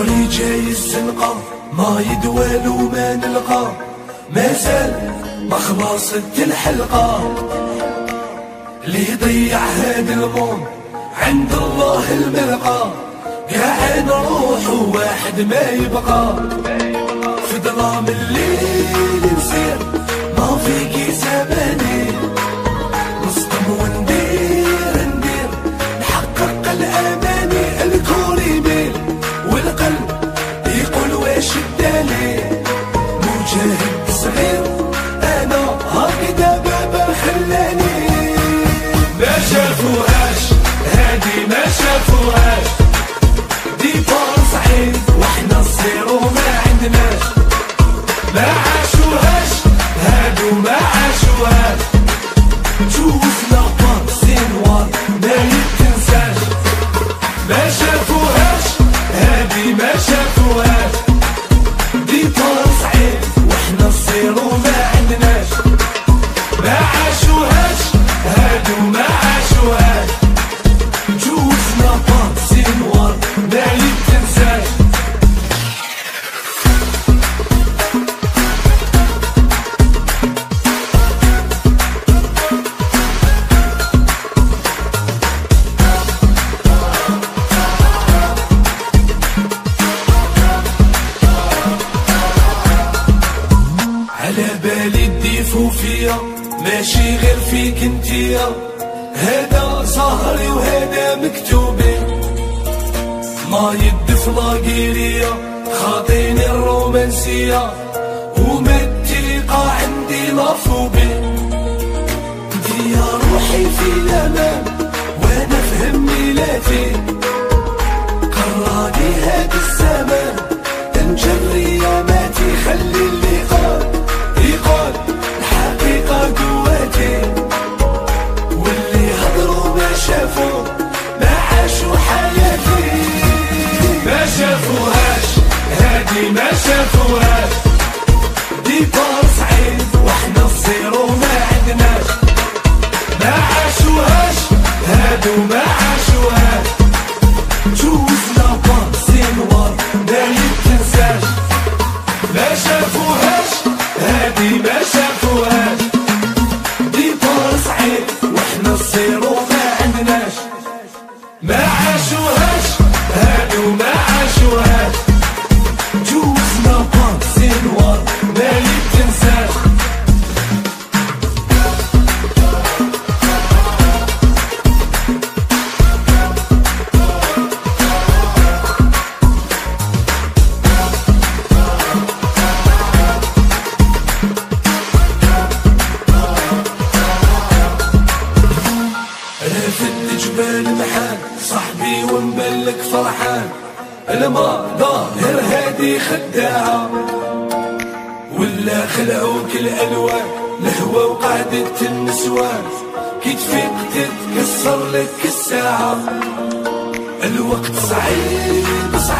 شغلي جاي الزنقة ما يدوال وما نلقى. ما زال ما خلصت الحلقة. اللي ضيع هذا الموم عند الله الملقى قاعد نروح وواحد ما يبقى. في ظلام الليل شافوهاش هادي ما شافوهاش ديبار صعيد وإحنا الزيرو ما عندناش. ما عاشوهاش هادو ما عاشوهاش. جوزنا بالي تضيفوا فيا ماشي غير فيك انتيا. هذا ظهري وهذا مكتوبي. ما يدف لاقيريا خاطيني الرومانسية. وما الثقة عندي لافوبي. انتي يا روحي في الأمان وأنا فهم ميلاتي ما شافوهاش ديبار صعيد وإحنا الزيرو ما عندناش ما عاشوهاش هادو ما عاشوهاش جوزنا بار سنوار ما يتنساش. ما شافوهاش هادي ما شافوهاش. ديبار صعيد وإحنا الزيرو ما عندناش. ما عاشوهاش جبال محال صاحبي ومبلك فرحان. الما ظاهر هادي خداعة ولا خلعوك الألوان الهوى وقعدت النسوان. كي تفيق تتكسر لك الساعة. الوقت صعيب صعيب.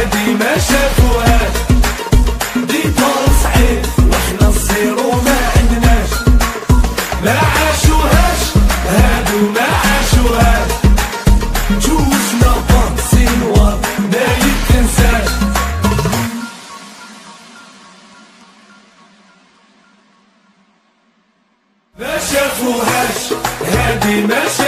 هادي ما شافوهاش دي طول صعيب وإحنا الزيرو ما عندناش. ما عاشوهاش هادو ما عاشوهاش. جوزنا بان سينوار ما يتنساش. ما شافوهاش هادي ما شافوهاش